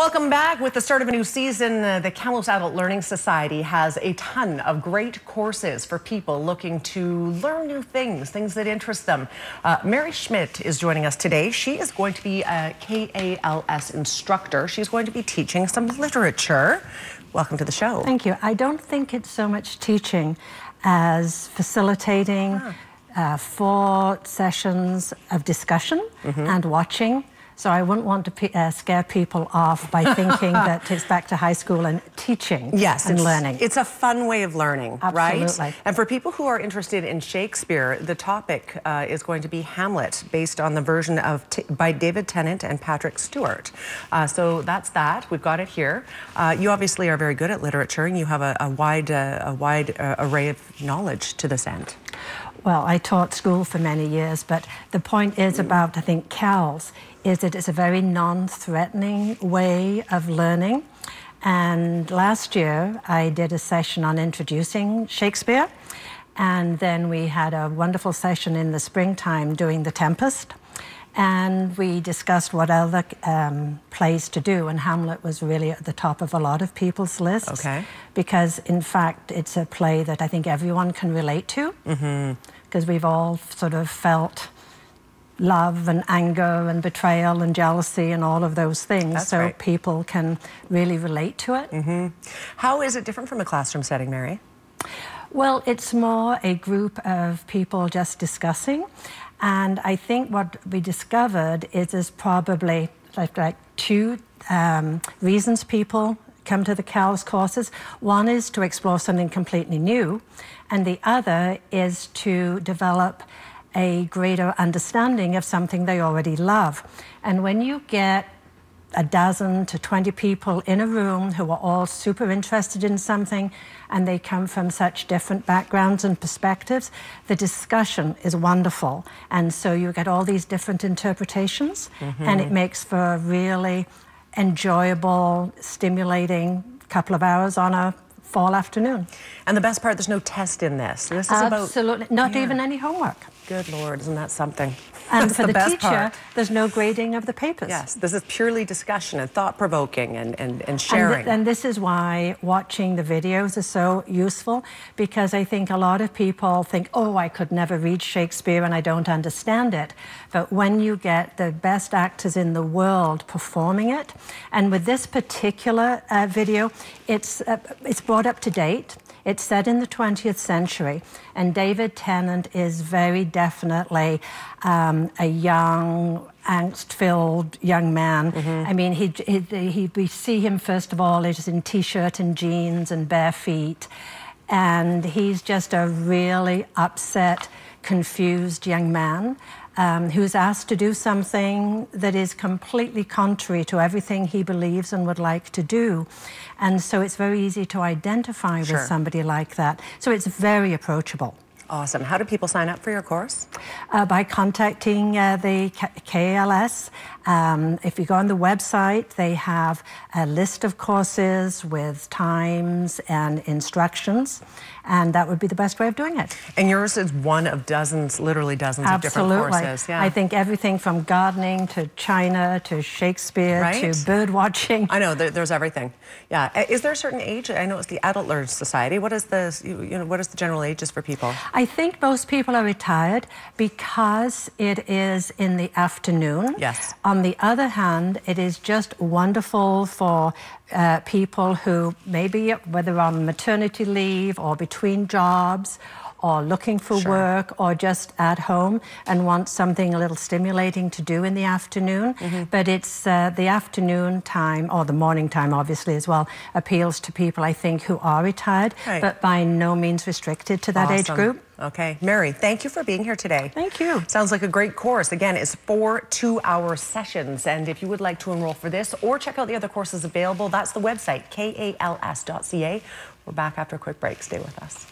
Welcome back. With the start of a new season, uh, the Kamloops Adult Learning Society has a ton of great courses for people looking to learn new things, things that interest them. Uh, Mary Schmidt is joining us today. She is going to be a KALS instructor. She's going to be teaching some literature. Welcome to the show. Thank you. I don't think it's so much teaching as facilitating huh. uh, four sessions of discussion mm -hmm. and watching so I wouldn't want to uh, scare people off by thinking that it's back to high school and teaching yes, and it's, learning. It's a fun way of learning, Absolutely. right? And for people who are interested in Shakespeare, the topic uh, is going to be Hamlet, based on the version of by David Tennant and Patrick Stewart. Uh, so that's that. We've got it here. Uh, you obviously are very good at literature, and you have a, a wide, uh, a wide uh, array of knowledge to this end. Well, I taught school for many years, but the point is about, I think, KALS, is that it's a very non-threatening way of learning. And last year, I did a session on introducing Shakespeare. And then we had a wonderful session in the springtime doing The Tempest and we discussed what other um, plays to do, and Hamlet was really at the top of a lot of people's lists. Okay. Because, in fact, it's a play that I think everyone can relate to, because mm-hmm. we've all sort of felt love and anger and betrayal and jealousy and all of those things. That's so right. people can really relate to it. Mm-hmm. How is it different from a classroom setting, Mary? Well, it's more a group of people just discussing. And I think what we discovered is there's probably like, like two um, reasons people come to the KALS courses. One is to explore something completely new, and the other is to develop a greater understanding of something they already love. And when you get a dozen to 20 people in a room who are all super interested in something and they come from such different backgrounds and perspectives, the discussion is wonderful. And so you get all these different interpretations mm -hmm. and it makes for a really enjoyable, stimulating couple of hours on a fall afternoon. And the best part, there's no test in this. This is Absolutely, about, not yeah. even any homework. Good Lord, isn't that something? And for the, the teacher, part. there's no grading of the papers. Yes, this is purely discussion and thought-provoking and, and, and sharing. And, th and, this is why watching the videos is so useful, because I think a lot of people think, oh, I could never read Shakespeare and I don't understand it. But when you get the best actors in the world performing it, and with this particular uh, video, it's, uh, it's brought up to date. It's set in the 20th century, and David Tennant is very definitely um, a young, angst-filled young man. Mm -hmm. I mean, he, he, he, we see him, first of all, he's in T-shirt and jeans and bare feet, and he's just a really upset, confused young man um, who's asked to do something that is completely contrary to everything he believes and would like to do. And so it's very easy to identify sure. with somebody like that. So it's very approachable. Awesome. How do people sign up for your course? Uh, by contacting uh, the KLS. Um, if you go on the website, they have a list of courses with times and instructions, and that would be the best way of doing it. And yours is one of dozens, literally dozens Absolutely. of different courses. Yeah. I think everything from gardening to China to Shakespeare right? to bird watching. I know there, there's everything. Yeah. Is there a certain age? I know it's the Adult Learners Society. What is the you know what is the general ages for people? I think most people are retired because it is in the afternoon. Yes. On the other hand, it is just wonderful for uh, people who maybe, whether on maternity leave or between jobs or looking for sure. work or just at home and want something a little stimulating to do in the afternoon. Mm -hmm. But it's uh, the afternoon time, or the morning time, obviously, as well, appeals to people, I think, who are retired, right. but by no means restricted to that awesome. age group. Okay. Mary, thank you for being here today. Thank you. Sounds like a great course. Again, it's four two-hour sessions. And if you would like to enroll for this or check out the other courses available, that's the website, kals.ca. We're back after a quick break. Stay with us.